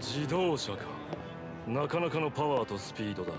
自動車か。なかなかのパワーとスピードだ。